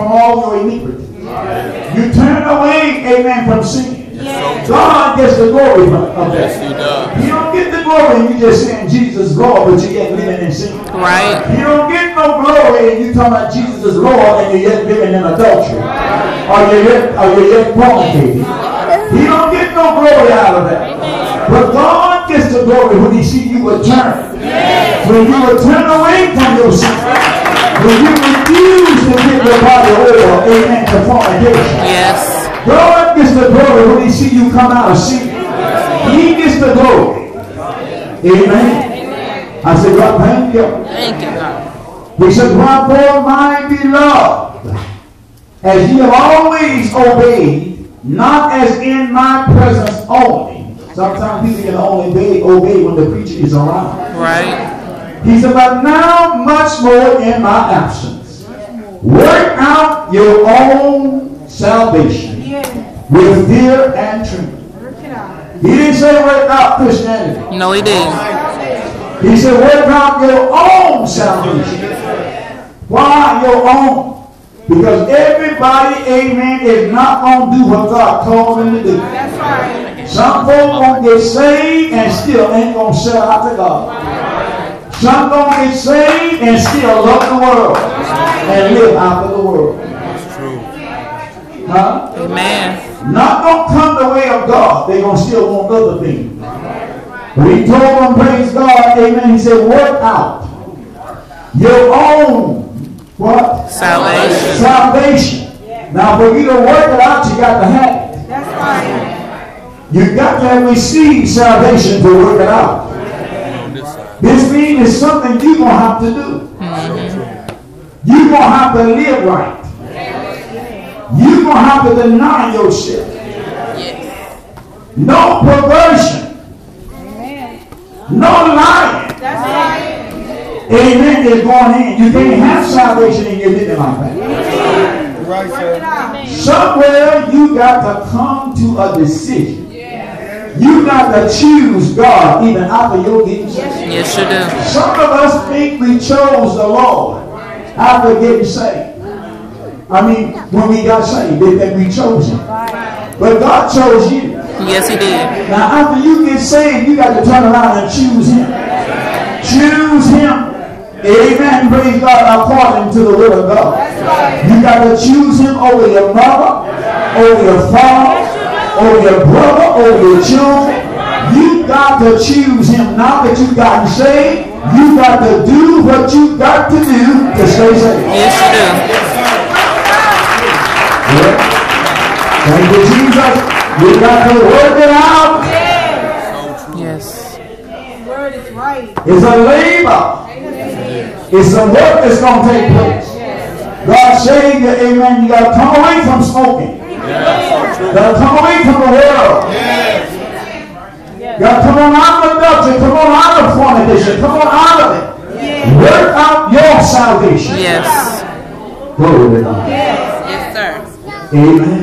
from all your iniquity. You turn away, amen, from sin. God gets the glory from of that. Yes, he does. You don't get the glory and you just saying Jesus is Lord, but you yet living in sin. Right. You don't get no glory and you talking about Jesus is Lord and you're yet living in adultery. Or you're yet, or you're yet fornicating. He don't get no glory out of that. But God gets the glory when he see you return. When you will turn away from your sin. When you refuse to give your body over, amen, to fornication. Yes. God gets the glory when he see you come out of sin. He gets the glory. Amen. I said, God, thank you. Thank you, God. He said, Wherefore, my beloved, as ye have always obeyed, not as in my presence only. Sometimes people can only obey, obey when the preacher is around. Right. He said, but now much more in my absence. Work out your own salvation with fear and trembling. He didn't say work out Christianity. No, he didn't. He said work out your own salvation. Why your own? Because everybody, amen, is not going to do what God told them to do. Some folk won't get saved and still ain't going to sell out to God. Some going to get saved and still love the world and live after the world. That's true. Huh? Amen. Not going to come the way of God. They're going to still want other things. We he told them, praise God, amen. He said, work out your own what? Salvation. Salvation. Now, for you to work it out, you got to have it. That's right. You got to receive salvation to work it out. This means it's something you're going to have to do. You're going to have to live right. You're going to have to deny yourself. No perversion. No lying. Amen is going in. You can't have salvation in your living like that. Right, sir. Somewhere you got to come to a decision. You got to choose God even after your getting saved. Yes, you do. Some of us think we chose the Lord after getting saved. I mean, when we got saved, they think we chose Him. But God chose you. Yes, he did. Now, after you get saved, you got to turn around and choose Him. Choose Him. Amen. Praise God according to the will of God. You got to choose Him over your mother, over your father, over your brother, or your children. You got to choose Him. Now that you've gotten saved, you got to do what you got to do to stay saved. Yes, you Yeah. Thank you, Jesus. You got to work it out. do. Yes. Word is right. It's a labor. It's a work that's going to take place. God saved you, amen. You got to come away from smoking. You got to come away from the world. You got to come on out of adultery. Come on out of fornication. Come on out of it. Work out your salvation. Yes. Glory to God. Yes, sir. Amen.